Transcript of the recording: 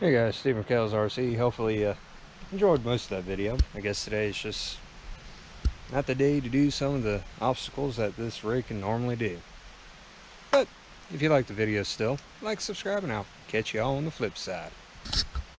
Hey guys, Steve McHale's RC. Hopefully uh, enjoyed most of that video. I guess today is just not the day to do some of the obstacles that this rig can normally do. But if you like the video still, like, subscribe, and I'll catch you all on the flip side.